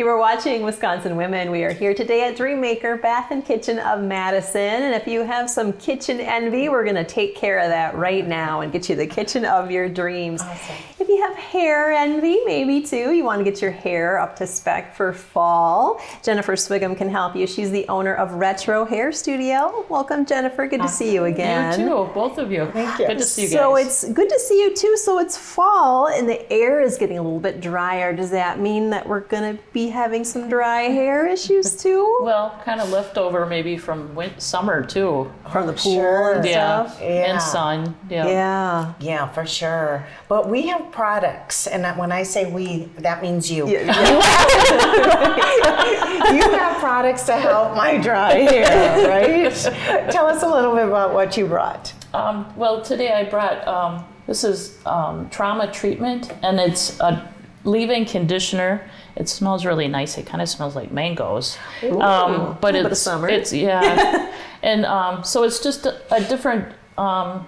You are watching Wisconsin Women. We are here today at Dreammaker Bath and Kitchen of Madison. And if you have some kitchen envy, we're going to take care of that right now and get you the kitchen of your dreams. Awesome. If you have hair envy, maybe too, you want to get your hair up to spec for fall, Jennifer Swigum can help you. She's the owner of Retro Hair Studio. Welcome, Jennifer. Good to see you again. You too, both of you. Thank you. Good to see you guys. So it's good to see you too. So it's fall and the air is getting a little bit drier. Does that mean that we're going to be having some dry hair issues too? Well, kind of leftover maybe from win- summer too. From the pool Sure. and Yeah. stuff? Yeah. And sun. Yeah. Yeah. Yeah, for sure. But we have products, and when I say we, that means you. Yeah, You have products to help my dry hair, right? Tell us a little bit about what you brought. Um, well, today I brought um, this is um, trauma treatment, and it's a leave-in conditioner. It smells really nice. It kind of smells like mangoes, um, but Little bit of it's summer. it's yeah, and um, so it's just a, a different um,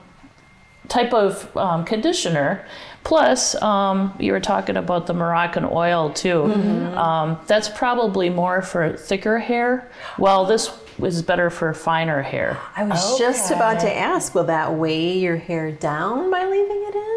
type of um, conditioner. Plus, um, you were talking about the Moroccan oil too. Mm-hmm. Um, that's probably more for thicker hair. Well, this is better for finer hair. I was just about to ask, will that weigh your hair down by leaving it in?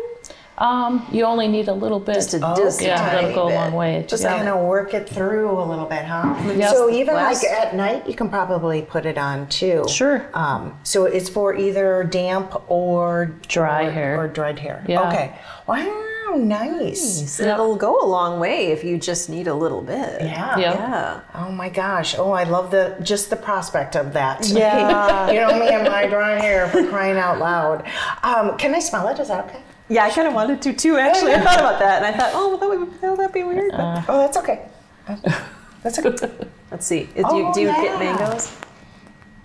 Um, you only need a little bit. Just a, Oh, just a yeah, tiny that'll go a long way. Just Yeah. kind of work it through a little bit, huh? Yep. So even Last- like at night, you can probably put it on too. Sure. Um, so it's for either damp or Dry or- hair. or dried hair. Yeah. Okay. Wow, nice. And It'll go a long way if you just need a little bit. Yeah. Yep. Yeah. Oh my gosh. Oh, I love the just the prospect of that. Yeah. you know me and my dry hair for crying out loud. Um, can I smell it? Is that okay? Yeah, I kind of wanted to too, actually. I thought about that and I thought, oh, that would, that would be weird. but- uh-huh. Oh, that's okay. That's okay. Let's see. Do oh, you, Oh, do you get mangoes?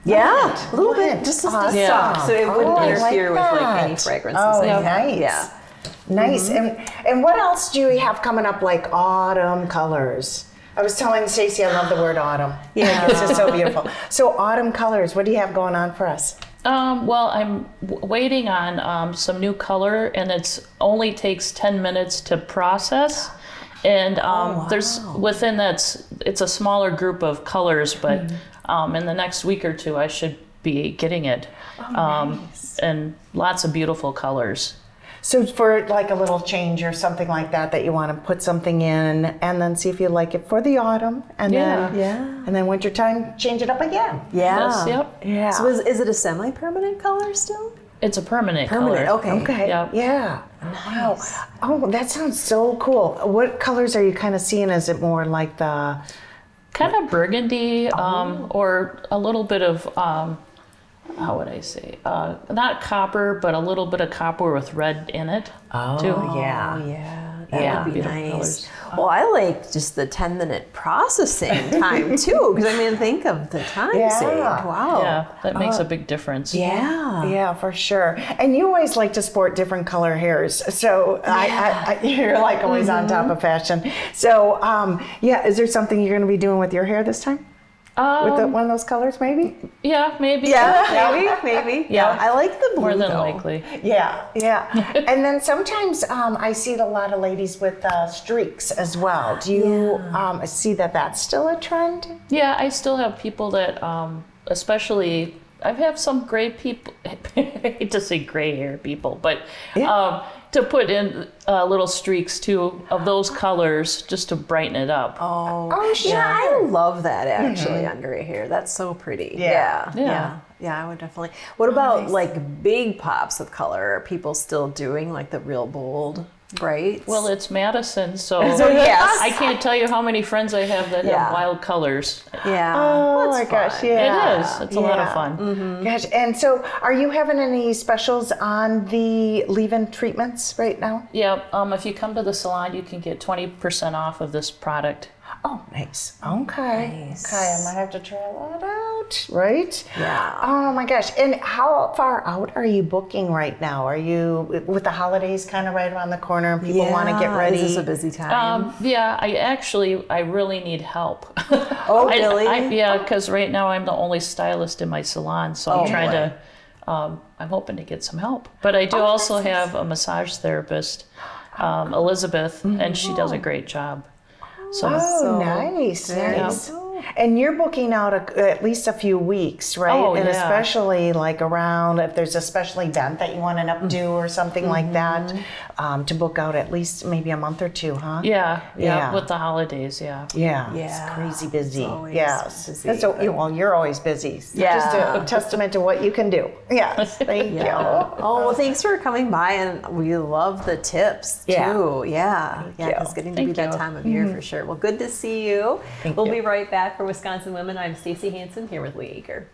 Yeah, a little bit, just a Awesome. soft, so it oh, wouldn't Oh, interfere like with like any fragrances. Oh, that you have. nice. Yeah. Nice. Mm-hmm. And and what else do we have coming up like autumn colors? I was telling Stacey I love the word autumn. Yeah. It's just so beautiful. So autumn colors, what do you have going on for us? Um, well, I'm w- waiting on um, some new color, and it's only takes ten minutes to process. And um, there's within that's it's a smaller group of colors, but um, in the next week or two, I should be getting it. um, And lots of beautiful colors. So for like a little change or something like that that you want to put something in and then see if you like it for the autumn and then Yeah. and then wintertime change it up again. Yeah. Yes, yep. Yeah. So is, is it a semi-permanent color still? It's a permanent, Permanent. color. Okay. Okay. Yep. Yeah. Wow. Oh, that sounds so cool. What colors are you kind of seeing? Is it more like the kind of burgundy um, or a little bit of um, how would I say uh, not copper but a little bit of copper with red in it too. yeah. Oh, yeah. That Yeah. would be nice. colors. Well, I like just the 10 minute processing time too, because I mean, think of the time Yeah. saved. Wow. Yeah, that makes a big difference. Yeah. Yeah, for sure. And you always like to sport different color hairs. So I, I, I, you're like always on top of fashion. So um, yeah, is there something you're going to be doing with your hair this time? With the, Um, one of those colors, maybe? yeah, maybe. Yeah, maybe, maybe. Yeah. I like the blue More than though. likely. Yeah, yeah. and then sometimes um, I see a lot of ladies with uh, streaks as well. Do you um, see that that's still a trend? Yeah, I still have people that, um, especially, I have some gray people. I hate to say gray hair people, but Yeah. um, to put in uh, little streaks too of those colors just to brighten it up. Oh, Oh, yeah. I love that actually on gray hair. That's so pretty. Yeah. Yeah. Yeah. Yeah. Yeah, I would definitely. What about like big pops of color? Are people still doing like the real bold brights? Well, it's Madison, so, So, yes. I can't tell you how many friends I have that Yeah. have wild colors. yeah. Oh That's my gosh, yeah. It is. It's a lot of Yeah. fun. Gosh, and so are you having any specials on the leave-in treatments right now? Yeah, um, if you come to the salon, you can get 20% off of this product. Oh, nice. Okay. Nice. Okay, I might have to try that out, right? Yeah. Oh my gosh. And how far out are you booking right now? Are you with the holidays kind of right around the corner and people want to get Yeah. ready? Is this a busy time? Um, yeah, I actually, I really need help. oh, I- really? I, yeah, because right now I'm the only stylist in my salon, so I'm Oh, trying boy. to. Um, I'm hoping to get some help, but I do Oh, also have a massage therapist, um, Elizabeth, and she does a great job. So Oh, So, nice, very nice. Cool. And you're booking out a, at least a few weeks, right? Oh, and yeah. especially like around if there's a special event that you want to updo or something like that, um, to book out at least maybe a month or two, huh? yeah, yeah, Yeah. with the holidays, yeah. Yeah, Yeah, it's crazy busy. it's always yes, busy, That's a- but- well, you're always busy. So Yeah. just a, a testament to what you can do. Yes, thank Yeah. you. Oh, well, thanks for coming by, and we love the tips Yeah. too. Yeah, yeah, you. it's getting to be Thank that time of year for sure. Well, good to see you. Thank we'll you. be right back for Wisconsin Women. I'm Stacey Hansen here with Lee Aker.